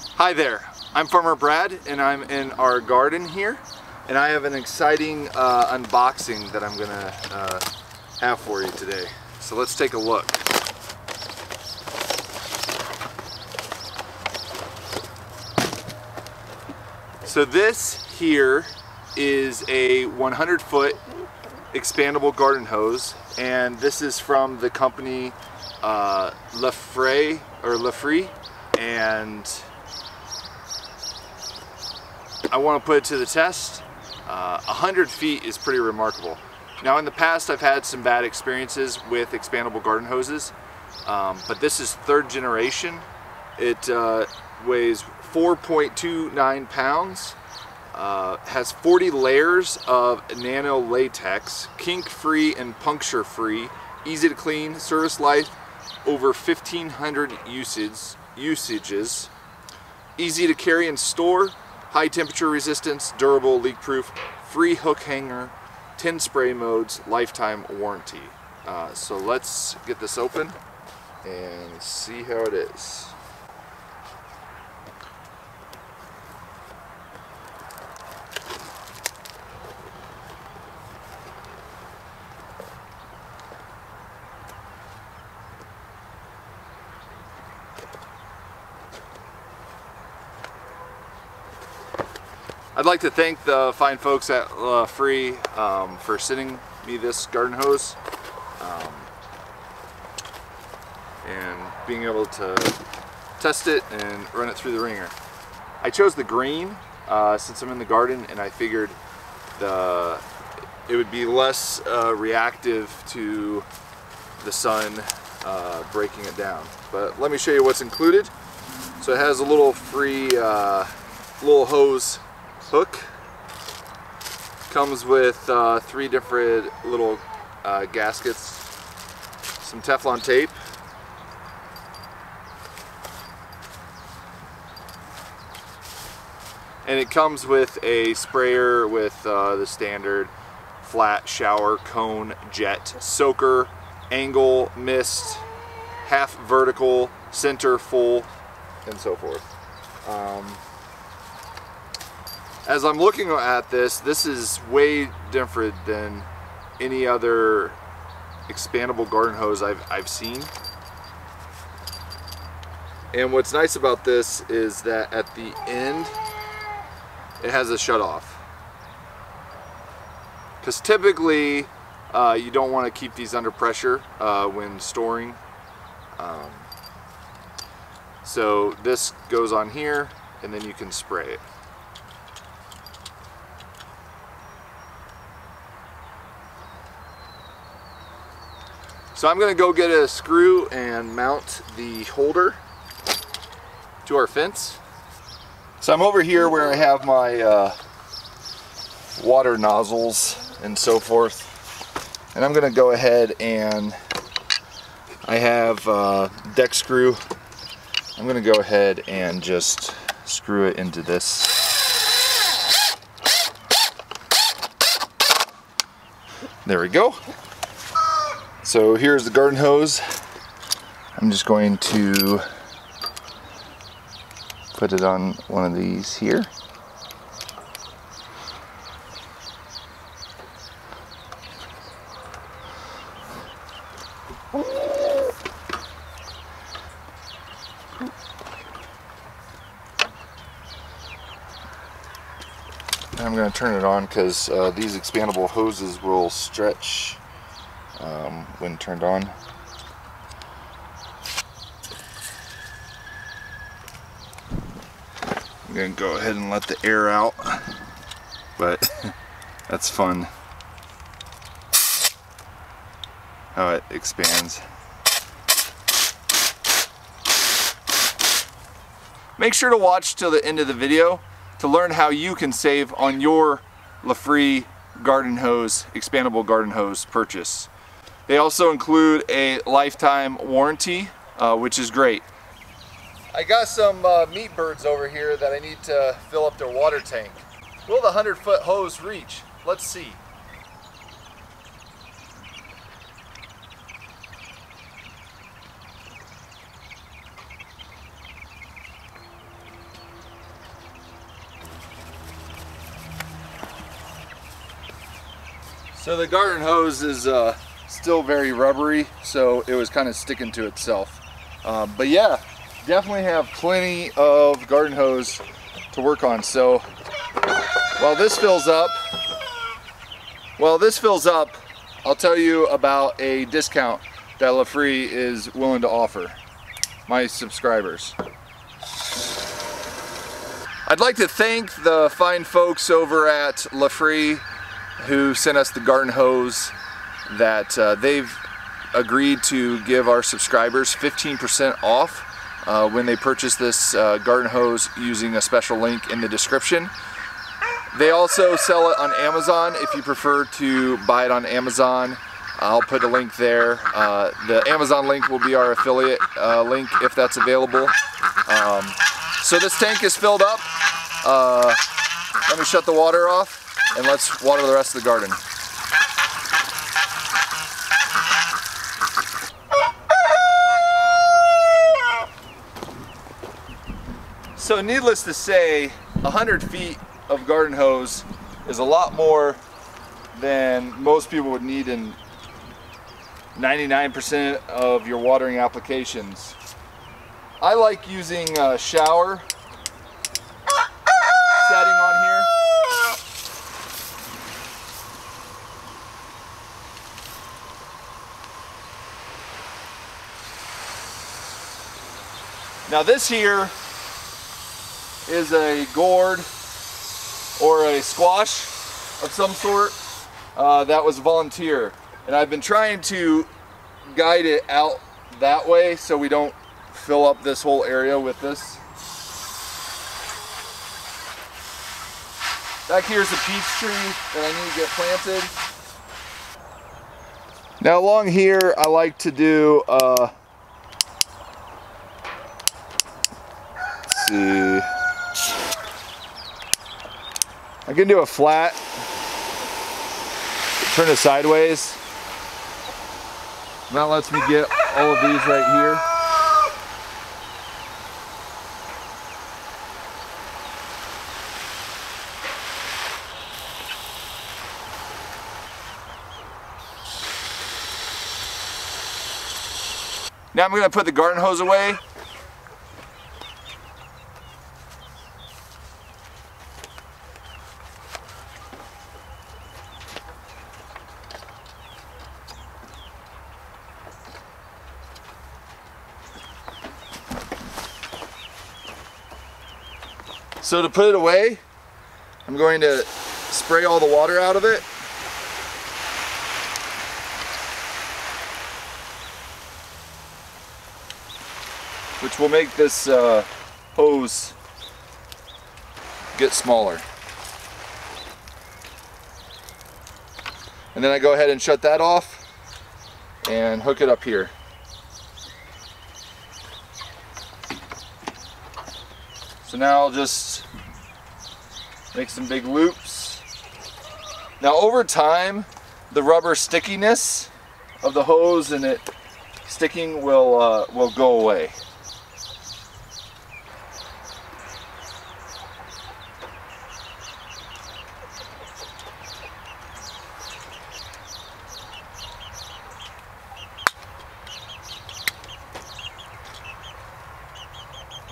Hi there, I'm Farmer Brad and I'm in our garden here and I have an exciting uh, unboxing that I'm gonna uh, have for you today. So let's take a look. So this here is a 100 foot expandable garden hose and this is from the company uh, Lafray or Lefree and I want to put it to the test. Uh, 100 feet is pretty remarkable. Now in the past I've had some bad experiences with expandable garden hoses, um, but this is third generation. It uh, weighs 4.29 pounds, uh, has 40 layers of nano latex, kink free and puncture free, easy to clean, service life over 1500 usage, usages, easy to carry and store, high temperature resistance, durable, leak proof, free hook hanger, 10 spray modes, lifetime warranty. Uh, so let's get this open and see how it is. I'd like to thank the fine folks at uh, Free um, for sending me this garden hose um, and being able to test it and run it through the ringer. I chose the green uh, since I'm in the garden and I figured the it would be less uh, reactive to the sun uh, breaking it down. But let me show you what's included. So it has a little free uh, little hose hook. Comes with uh, three different little uh, gaskets, some Teflon tape, and it comes with a sprayer with uh, the standard flat shower cone jet soaker angle mist half vertical center full and so forth um, as I'm looking at this this is way different than any other expandable garden hose I've, I've seen. And what's nice about this is that at the end it has a shut off. Because typically uh, you don't want to keep these under pressure uh, when storing. Um, so this goes on here and then you can spray it So I'm going to go get a screw and mount the holder to our fence. So I'm over here where I have my uh, water nozzles and so forth. And I'm going to go ahead and I have uh, deck screw. I'm going to go ahead and just screw it into this. There we go. So here's the garden hose. I'm just going to put it on one of these here. I'm going to turn it on because uh, these expandable hoses will stretch um, when turned on. I'm to go ahead and let the air out, but that's fun how it expands. Make sure to watch till the end of the video to learn how you can save on your Lefree garden hose, expandable garden hose purchase. They also include a lifetime warranty, uh, which is great. I got some uh, meat birds over here that I need to fill up their water tank. Will the 100 foot hose reach? Let's see. So the garden hose is uh, still very rubbery, so it was kind of sticking to itself. Um, but yeah, definitely have plenty of garden hose to work on. So while this fills up, while this fills up, I'll tell you about a discount that Lefree is willing to offer my subscribers. I'd like to thank the fine folks over at Lefree who sent us the garden hose that uh, they've agreed to give our subscribers 15% off uh, when they purchase this uh, garden hose using a special link in the description. They also sell it on Amazon if you prefer to buy it on Amazon. I'll put a link there. Uh, the Amazon link will be our affiliate uh, link if that's available. Um, so this tank is filled up. Uh, let me shut the water off and let's water the rest of the garden. So needless to say, 100 feet of garden hose is a lot more than most people would need in 99% of your watering applications. I like using a shower setting on here. Now this here is a gourd or a squash of some sort uh, that was volunteer. And I've been trying to guide it out that way so we don't fill up this whole area with this. Back here is a peach tree that I need to get planted. Now along here I like to do uh, see. I can do a flat, turn it sideways. That lets me get all of these right here. Now I'm going to put the garden hose away So to put it away, I'm going to spray all the water out of it. Which will make this uh, hose get smaller. And then I go ahead and shut that off and hook it up here. So now I'll just make some big loops. Now over time, the rubber stickiness of the hose and it sticking will, uh, will go away.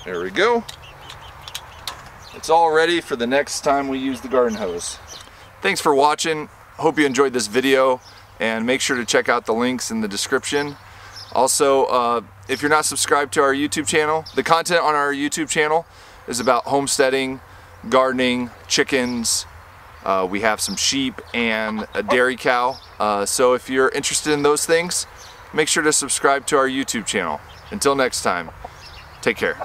There we go. It's all ready for the next time we use the garden hose. Thanks for watching. Hope you enjoyed this video and make sure to check out the links in the description. Also, uh, if you're not subscribed to our YouTube channel, the content on our YouTube channel is about homesteading, gardening, chickens. Uh, we have some sheep and a dairy cow. Uh, so if you're interested in those things, make sure to subscribe to our YouTube channel. Until next time, take care.